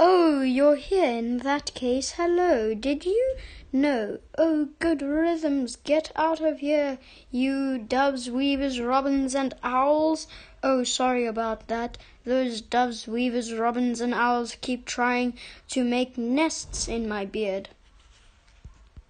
Oh, you're here in that case. Hello, did you know? Oh, good rhythms, get out of here, you doves, weavers, robins, and owls. Oh, sorry about that. Those doves, weavers, robins, and owls keep trying to make nests in my beard.